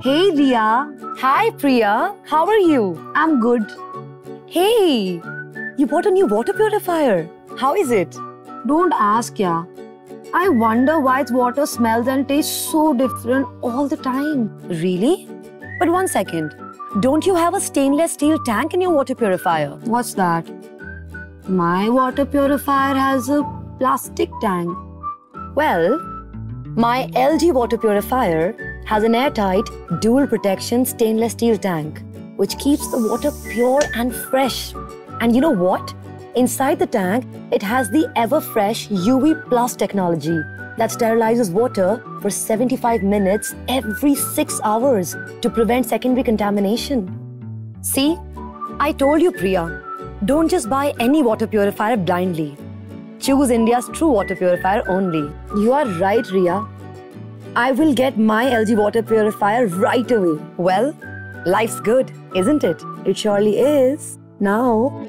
Hey Ria, Hi, Priya. How are you? I'm good. Hey, you bought a new water purifier. How is it? Don't ask, yeah. I wonder why its water smells and tastes so different all the time. Really? But one second. Don't you have a stainless steel tank in your water purifier? What's that? My water purifier has a plastic tank. Well, my LG water purifier has an airtight, dual protection stainless steel tank, which keeps the water pure and fresh. And you know what? Inside the tank, it has the ever fresh UV Plus technology that sterilizes water for 75 minutes every 6 hours to prevent secondary contamination. See, I told you, Priya, don't just buy any water purifier blindly. Choose India's true water purifier only. You are right, Ria. I will get my LG water purifier right away. Well, life's good, isn't it? It surely is. Now,